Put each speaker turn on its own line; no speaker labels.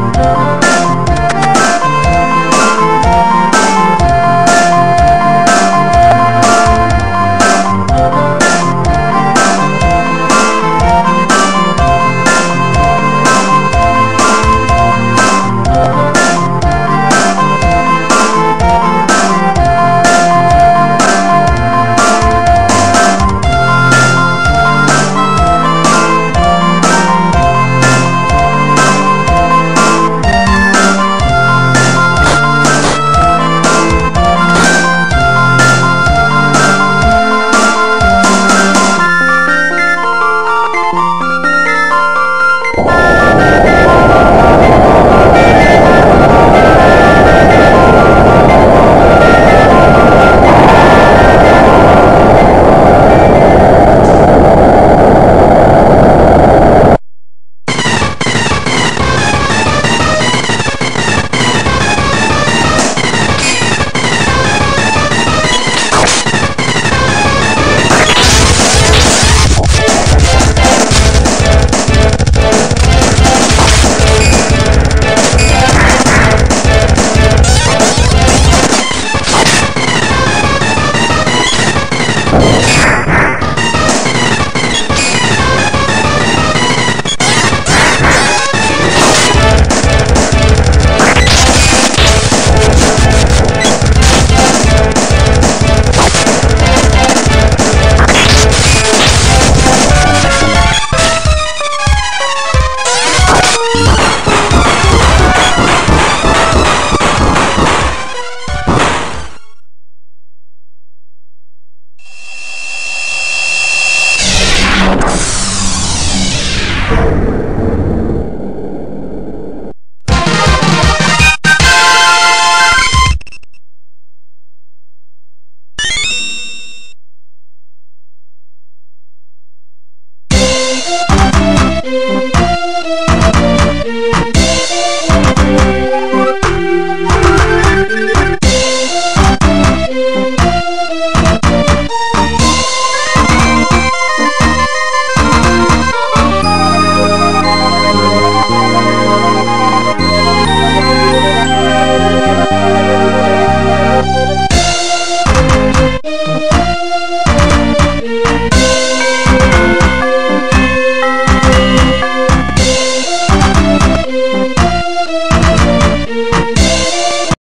Música